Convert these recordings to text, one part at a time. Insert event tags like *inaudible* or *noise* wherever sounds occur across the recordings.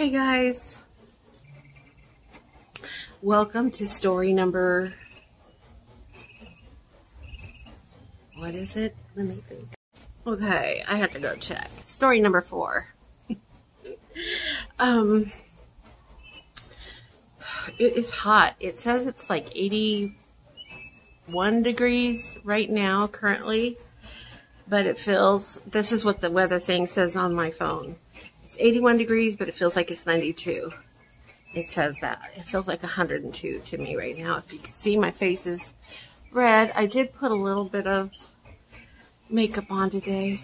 Hey guys, welcome to story number. What is it? Let me think. Okay, I have to go check. Story number four. *laughs* um, it is hot. It says it's like 81 degrees right now, currently, but it feels. This is what the weather thing says on my phone. It's 81 degrees, but it feels like it's 92. It says that. It feels like 102 to me right now. If you can see, my face is red. I did put a little bit of makeup on today.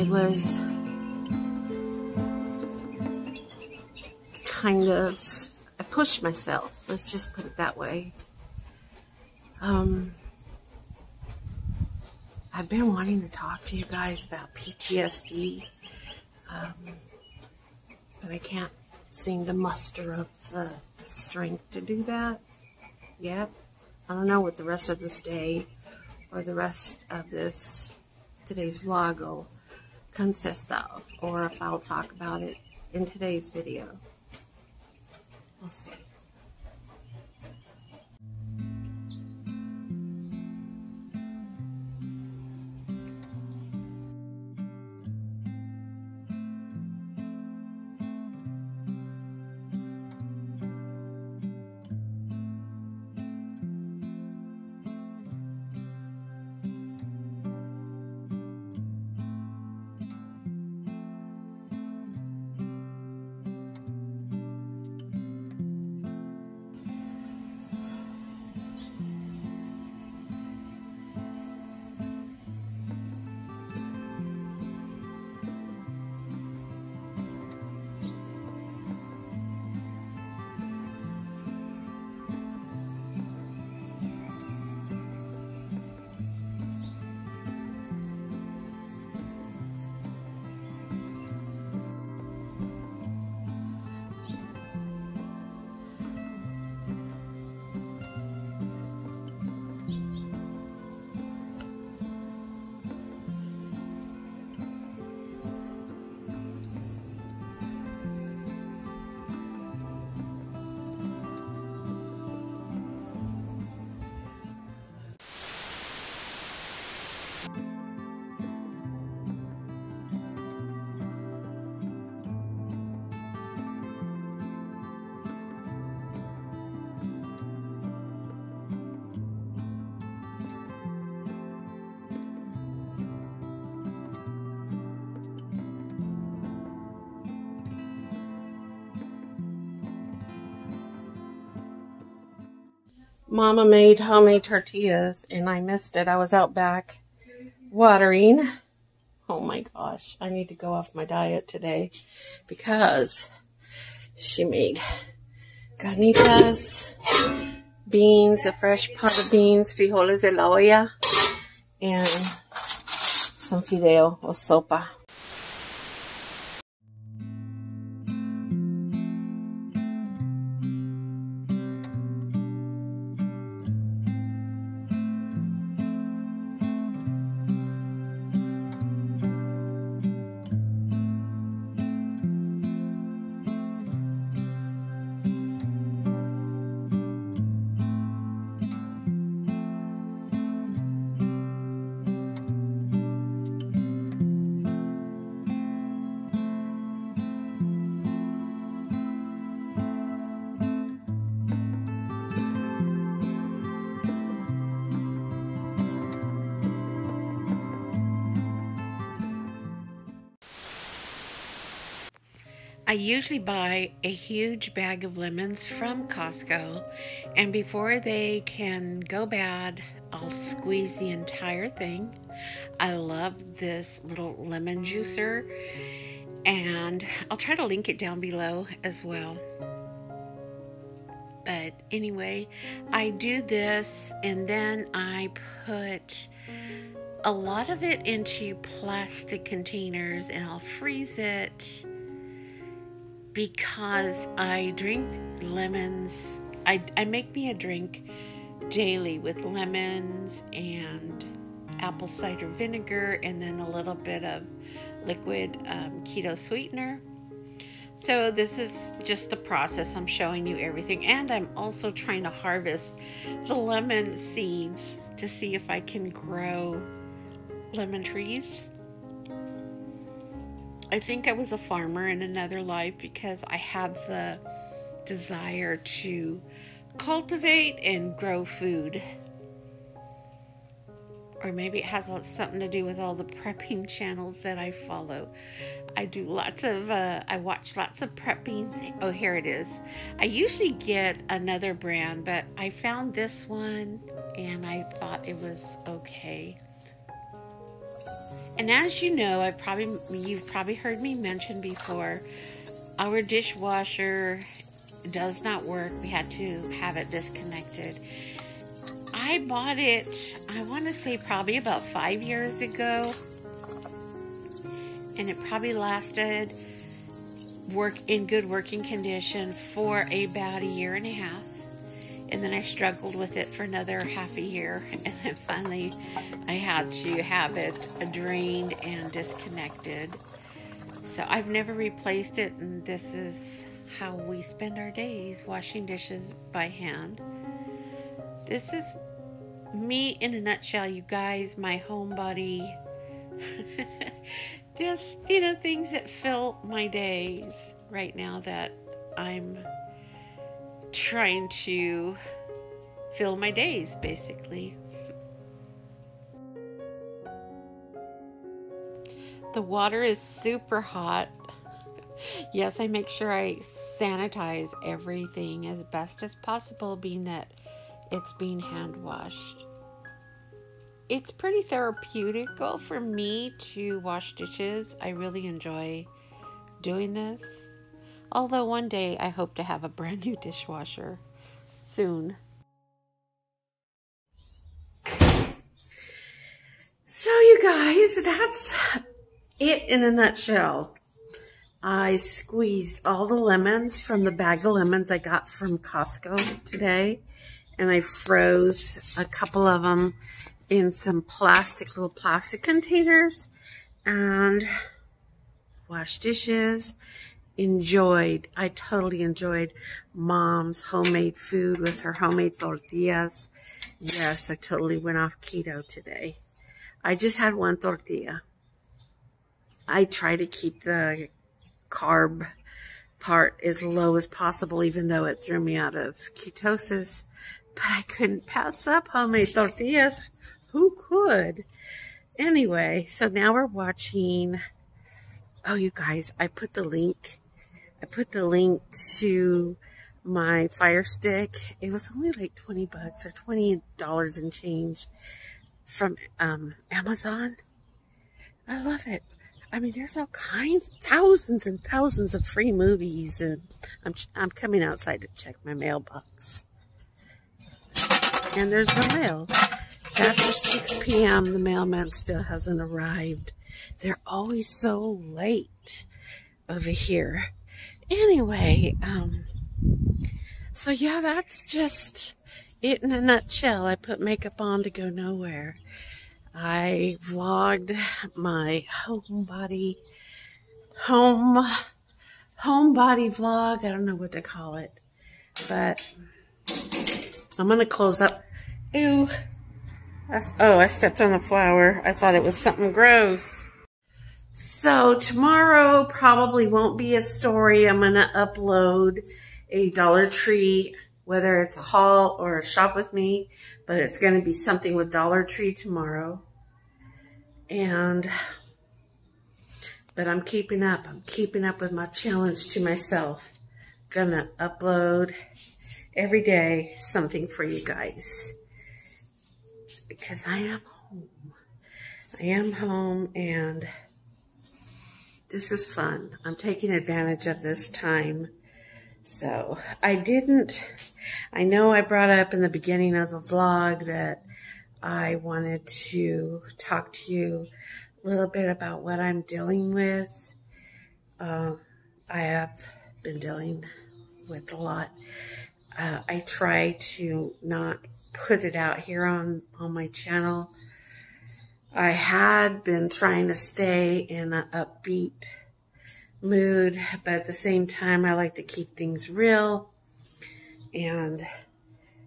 I was kind of, I pushed myself. Let's just put it that way. Um, I've been wanting to talk to you guys about PTSD, um, but I can't seem to muster up the, the strength to do that yet. I don't know what the rest of this day or the rest of this today's vlog will consist of, or if I'll talk about it in today's video. We'll see. Mama made homemade tortillas and I missed it. I was out back watering. Oh my gosh, I need to go off my diet today because she made carnitas, beans, a fresh pot of beans, frijoles de la olla, and some fideo or sopa. I usually buy a huge bag of lemons from Costco, and before they can go bad, I'll squeeze the entire thing. I love this little lemon juicer, and I'll try to link it down below as well. But anyway, I do this and then I put a lot of it into plastic containers and I'll freeze it because I drink lemons. I, I make me a drink daily with lemons and apple cider vinegar and then a little bit of liquid um, keto sweetener. So this is just the process. I'm showing you everything. And I'm also trying to harvest the lemon seeds to see if I can grow lemon trees. I think I was a farmer in another life because I have the desire to cultivate and grow food. Or maybe it has something to do with all the prepping channels that I follow. I do lots of, uh, I watch lots of prepping. Oh, here it is. I usually get another brand, but I found this one and I thought it was okay. And as you know, I've probably you've probably heard me mention before, our dishwasher does not work. We had to have it disconnected. I bought it, I want to say probably about five years ago. And it probably lasted work in good working condition for about a year and a half and then I struggled with it for another half a year, *laughs* and then finally I had to have it drained and disconnected. So I've never replaced it, and this is how we spend our days washing dishes by hand. This is me in a nutshell, you guys, my homebody. *laughs* Just, you know, things that fill my days right now that I'm trying to fill my days, basically. The water is super hot. yes, I make sure I sanitize everything as best as possible, being that it's being hand washed. It's pretty therapeutical for me to wash dishes. I really enjoy doing this. Although one day I hope to have a brand new dishwasher soon. So, you guys, that's it in a nutshell. I squeezed all the lemons from the bag of lemons I got from Costco today, and I froze a couple of them in some plastic, little plastic containers, and washed dishes enjoyed, I totally enjoyed mom's homemade food with her homemade tortillas. Yes, I totally went off keto today. I just had one tortilla. I try to keep the carb part as low as possible, even though it threw me out of ketosis. But I couldn't pass up homemade tortillas. Who could? Anyway, so now we're watching. Oh, you guys, I put the link I put the link to my fire stick. It was only like 20 bucks or $20 and change from um, Amazon. I love it. I mean, there's all kinds, thousands and thousands of free movies, and I'm I'm coming outside to check my mailbox. And there's the mail. After 6 p.m., the mailman still hasn't arrived. They're always so late over here. Anyway, um, so yeah, that's just it in a nutshell. I put makeup on to go nowhere. I vlogged my homebody, home, homebody vlog. I don't know what to call it, but I'm going to close up. Ew. oh, I stepped on a flower. I thought it was something gross. So tomorrow probably won't be a story. I'm going to upload a Dollar Tree whether it's a haul or a shop with me, but it's going to be something with Dollar Tree tomorrow. And, but I'm keeping up. I'm keeping up with my challenge to myself. Gonna upload every day something for you guys. Because I am home. I am home and this is fun. I'm taking advantage of this time so I didn't, I know I brought up in the beginning of the vlog that I wanted to talk to you a little bit about what I'm dealing with. Uh, I have been dealing with a lot. Uh, I try to not put it out here on, on my channel. I had been trying to stay in an upbeat mood, but at the same time, I like to keep things real. And,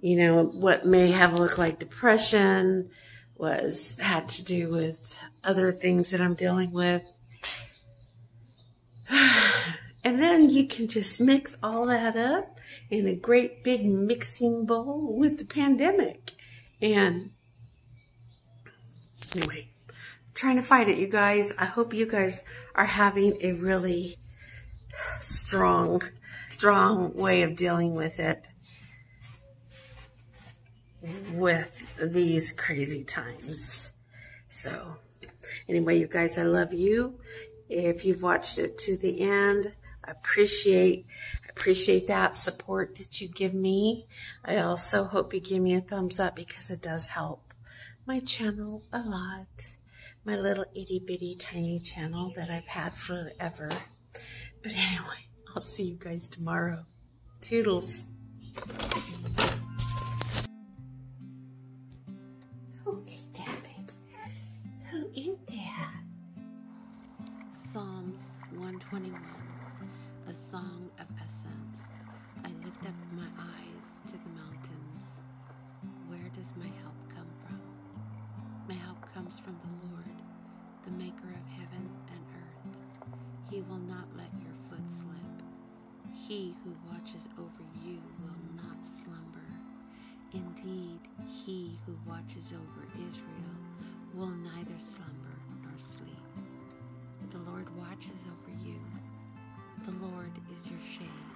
you know, what may have looked like depression was, had to do with other things that I'm dealing with. *sighs* And then you can just mix all that up in a great big mixing bowl with the pandemic. And anyway, trying to fight it, you guys. I hope you guys are having a really strong, strong way of dealing with it with these crazy times. So, anyway, you guys, I love you. If you've watched it to the end, I appreciate appreciate that support that you give me. I also hope you give me a thumbs up because it does help my channel a lot my little itty bitty tiny channel that I've had forever. But anyway, I'll see you guys tomorrow. Toodles. Who that, baby? That? Psalms 121, a song of ascents. I lift up my eyes to the mountains. Where does my help come from? My help comes from the Lord the maker of heaven and earth. He will not let your foot slip. He who watches over you will not slumber. Indeed, he who watches over Israel will neither slumber nor sleep. The Lord watches over you. The Lord is your shade